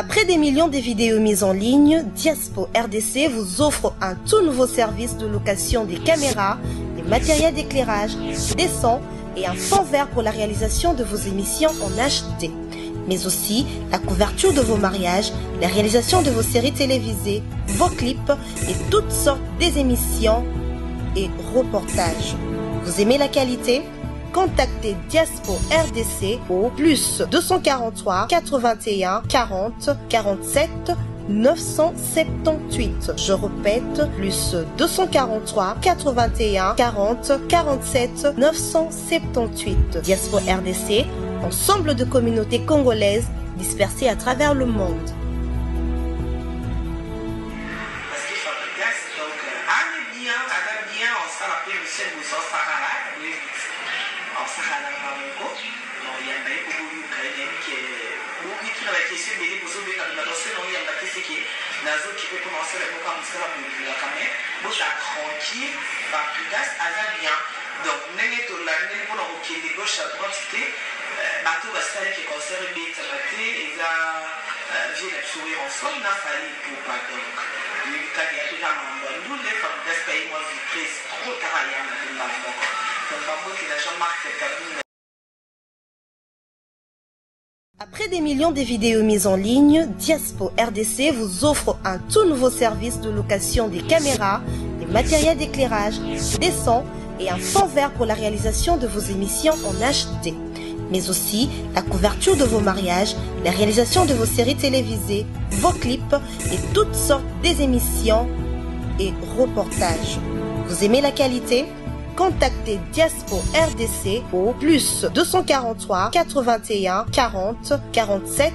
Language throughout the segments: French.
Après des millions de vidéos mises en ligne, Diaspo RDC vous offre un tout nouveau service de location des caméras, des matériels d'éclairage, des sons et un fond vert pour la réalisation de vos émissions en HD. Mais aussi la couverture de vos mariages, la réalisation de vos séries télévisées, vos clips et toutes sortes des émissions et reportages. Vous aimez la qualité? Contactez Diaspo RDC au plus 243 81 40 47 978. Je répète, plus 243 81 40 47 978. Diaspo RDC, ensemble de communautés congolaises dispersées à travers le monde. Osala moko ya mosala bolingaka me boza tranquille baprigas aza bien donc ndenge kokende trop tara ya na ndumba moko donc bamboki na jean marc kabinga Après des millions de vidéos mises en ligne, Diaspo RDC vous offre un tout nouveau service de location des caméras, des matériels d'éclairage, des sons et un fond vert pour la réalisation de vos émissions en HD. Mais aussi la couverture de vos mariages, la réalisation de vos séries télévisées, vos clips et toutes sortes des émissions et reportages. Vous aimez la qualité? Contactez Diaspo RDC au plus 243 81 40 47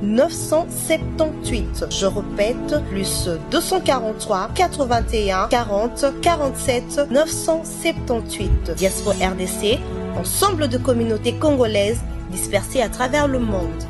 978. Je répète, plus 243 81 40 47 978. Diaspo RDC, ensemble de communautés congolaises dispersées à travers le monde.